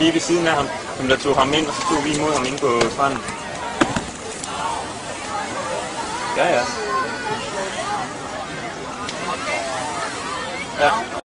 lige ved siden af ham, som der tog ham ind, og så tog vi imod ham ind på stranden. Ja, ja. Ja.